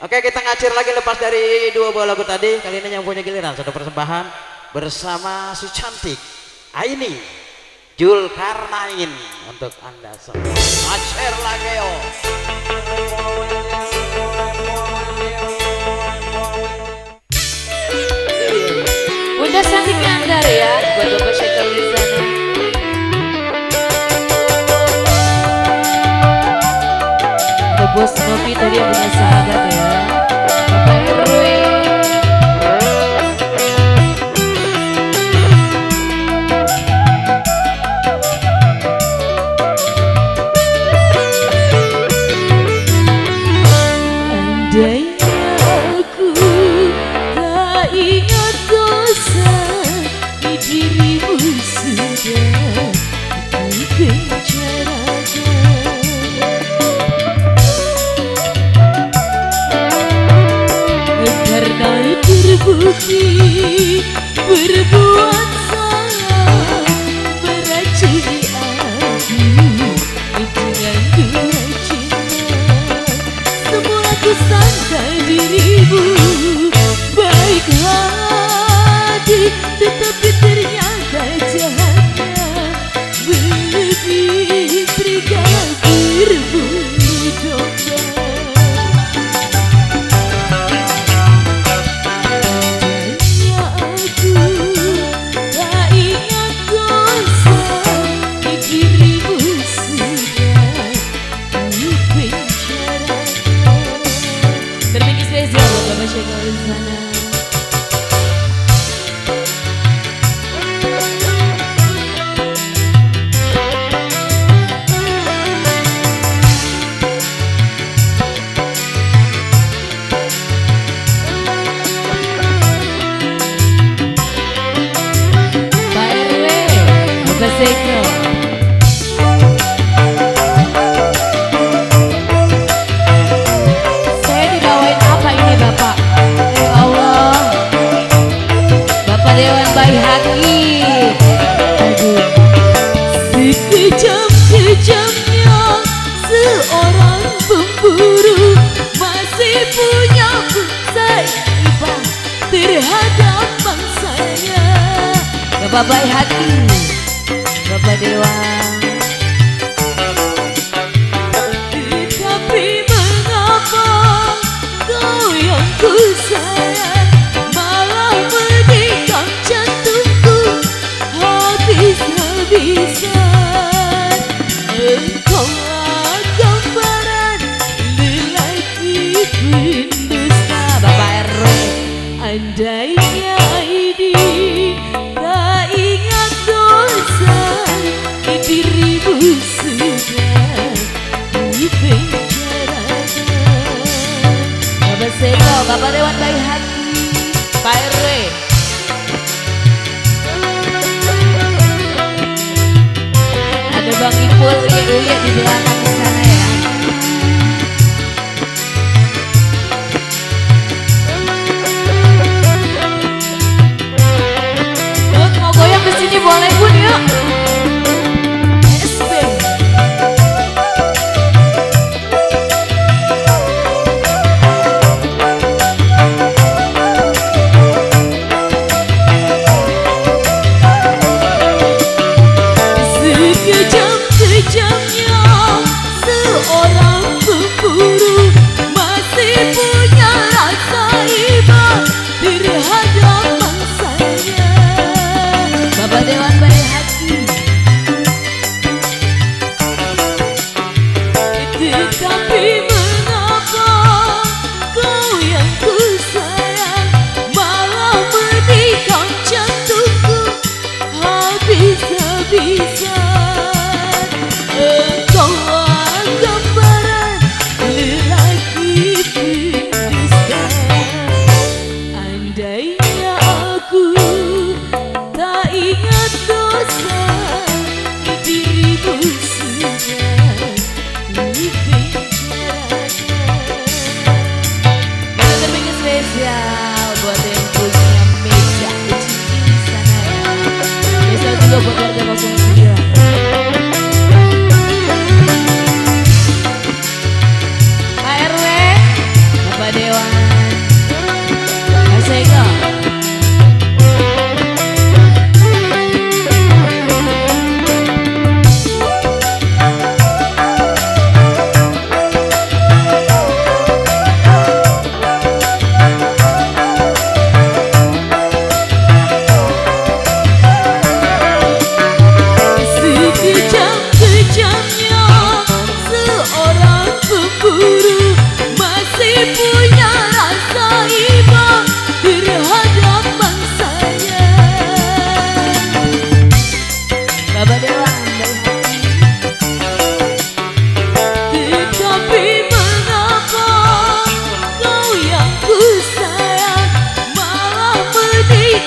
Oke kita ngacir lagi lepas dari dua buah lagu tadi. Kali ini yang punya giliran Satu persembahan bersama si cantik Aini Julkarnain Untuk anda semua. Ngacir lagi yo bos Novi tadi yang punya sahabat ya. Bapak Erwin tetapi ternyata jahatnya melebihi serigala berbulu domba penjarakan. Terbikin spesial buat pemburu masih punya iba terhadap bangsanya. Bapak Bayi Haki, Bapak Dewan. Tetapi mengapa kau yang ku sayang Malah menikam jantungku habis-habisan Andainya ini tak ingat dosa di dirimu sudah dipenjarakan Bapak Seko, Bapak Dewan Bayi Hati, Pak RW Ada Bang Ipul, Uye-Uye di belakang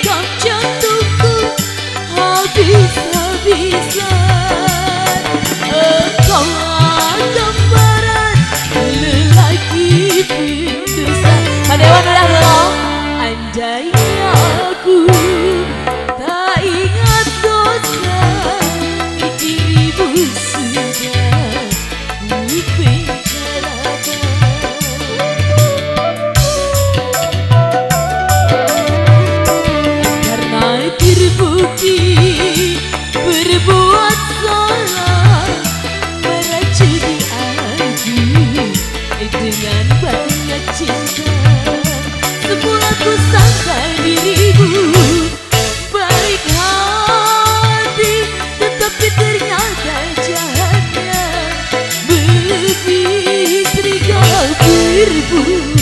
Rekam jatuhku habis-habisan. Engkau gambaran lelaki pintu Ada Andai aku dengan banyak cinta Semula ku sangka dirimu. Baik hati Tetapi ternyata jahatnya. Begitu kau berbuat